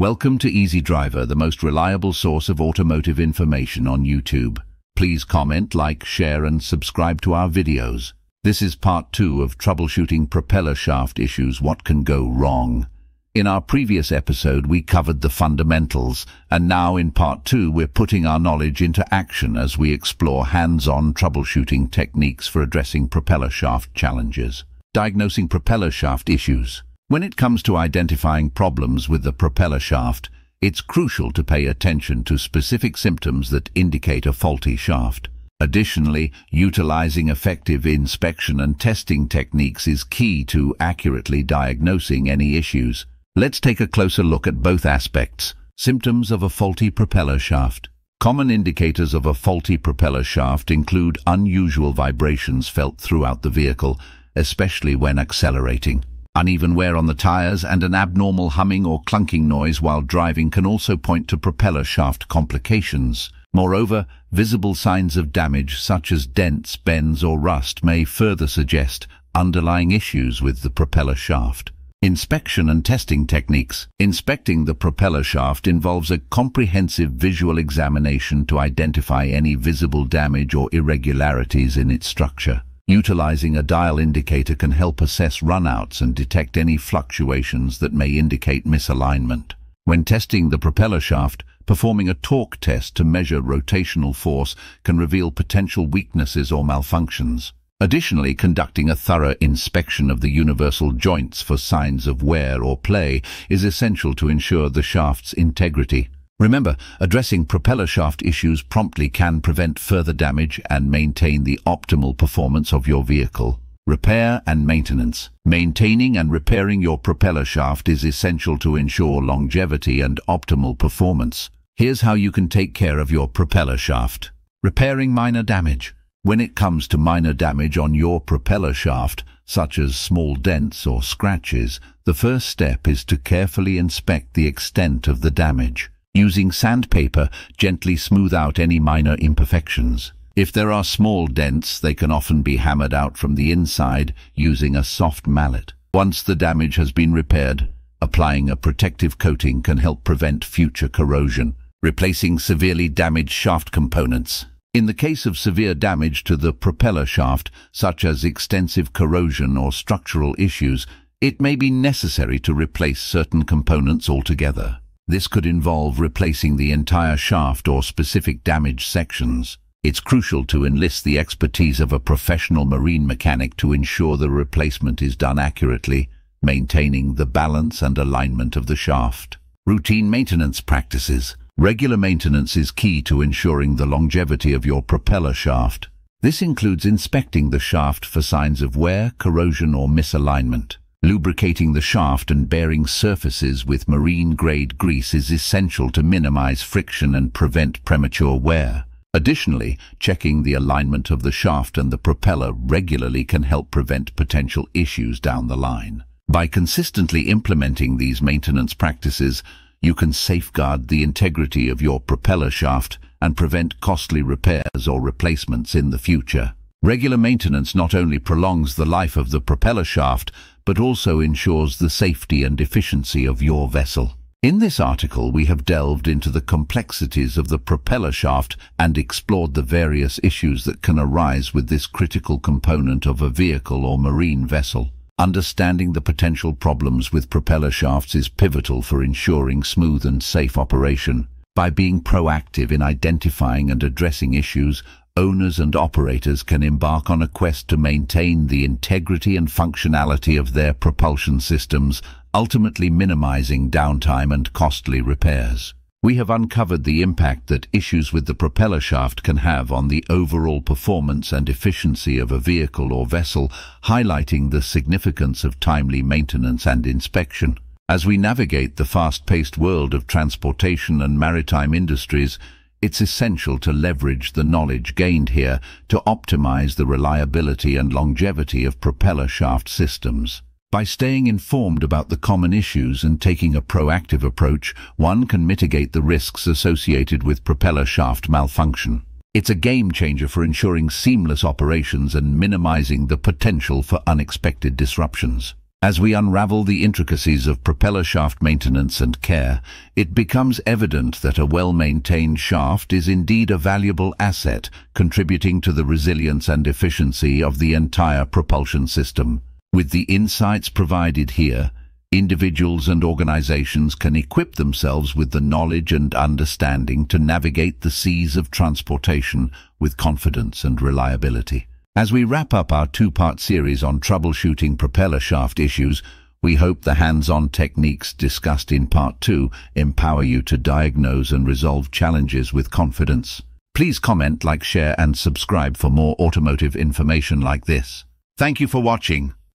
Welcome to Easy Driver, the most reliable source of automotive information on YouTube. Please comment, like, share and subscribe to our videos. This is part two of troubleshooting propeller shaft issues, what can go wrong. In our previous episode, we covered the fundamentals, and now in part two, we're putting our knowledge into action as we explore hands-on troubleshooting techniques for addressing propeller shaft challenges. Diagnosing propeller shaft issues. When it comes to identifying problems with the propeller shaft, it's crucial to pay attention to specific symptoms that indicate a faulty shaft. Additionally, utilizing effective inspection and testing techniques is key to accurately diagnosing any issues. Let's take a closer look at both aspects. Symptoms of a faulty propeller shaft. Common indicators of a faulty propeller shaft include unusual vibrations felt throughout the vehicle, especially when accelerating. Uneven wear on the tires and an abnormal humming or clunking noise while driving can also point to propeller shaft complications. Moreover, visible signs of damage such as dents, bends or rust may further suggest underlying issues with the propeller shaft. Inspection and testing techniques. Inspecting the propeller shaft involves a comprehensive visual examination to identify any visible damage or irregularities in its structure. Utilizing a dial indicator can help assess runouts and detect any fluctuations that may indicate misalignment. When testing the propeller shaft, performing a torque test to measure rotational force can reveal potential weaknesses or malfunctions. Additionally, conducting a thorough inspection of the universal joints for signs of wear or play is essential to ensure the shaft's integrity. Remember, addressing propeller shaft issues promptly can prevent further damage and maintain the optimal performance of your vehicle. Repair and maintenance. Maintaining and repairing your propeller shaft is essential to ensure longevity and optimal performance. Here's how you can take care of your propeller shaft. Repairing minor damage. When it comes to minor damage on your propeller shaft, such as small dents or scratches, the first step is to carefully inspect the extent of the damage. Using sandpaper, gently smooth out any minor imperfections. If there are small dents, they can often be hammered out from the inside using a soft mallet. Once the damage has been repaired, applying a protective coating can help prevent future corrosion. Replacing severely damaged shaft components. In the case of severe damage to the propeller shaft, such as extensive corrosion or structural issues, it may be necessary to replace certain components altogether. This could involve replacing the entire shaft or specific damaged sections. It's crucial to enlist the expertise of a professional marine mechanic to ensure the replacement is done accurately, maintaining the balance and alignment of the shaft. Routine maintenance practices. Regular maintenance is key to ensuring the longevity of your propeller shaft. This includes inspecting the shaft for signs of wear, corrosion or misalignment. Lubricating the shaft and bearing surfaces with marine-grade grease is essential to minimize friction and prevent premature wear. Additionally, checking the alignment of the shaft and the propeller regularly can help prevent potential issues down the line. By consistently implementing these maintenance practices, you can safeguard the integrity of your propeller shaft and prevent costly repairs or replacements in the future. Regular maintenance not only prolongs the life of the propeller shaft, but also ensures the safety and efficiency of your vessel. In this article, we have delved into the complexities of the propeller shaft and explored the various issues that can arise with this critical component of a vehicle or marine vessel. Understanding the potential problems with propeller shafts is pivotal for ensuring smooth and safe operation. By being proactive in identifying and addressing issues, owners and operators can embark on a quest to maintain the integrity and functionality of their propulsion systems, ultimately minimizing downtime and costly repairs. We have uncovered the impact that issues with the propeller shaft can have on the overall performance and efficiency of a vehicle or vessel, highlighting the significance of timely maintenance and inspection. As we navigate the fast-paced world of transportation and maritime industries, it's essential to leverage the knowledge gained here to optimize the reliability and longevity of propeller shaft systems. By staying informed about the common issues and taking a proactive approach, one can mitigate the risks associated with propeller shaft malfunction. It's a game changer for ensuring seamless operations and minimizing the potential for unexpected disruptions. As we unravel the intricacies of propeller shaft maintenance and care, it becomes evident that a well-maintained shaft is indeed a valuable asset, contributing to the resilience and efficiency of the entire propulsion system. With the insights provided here, individuals and organizations can equip themselves with the knowledge and understanding to navigate the seas of transportation with confidence and reliability. As we wrap up our two-part series on troubleshooting propeller shaft issues, we hope the hands-on techniques discussed in part two empower you to diagnose and resolve challenges with confidence. Please comment, like, share and subscribe for more automotive information like this. Thank you for watching.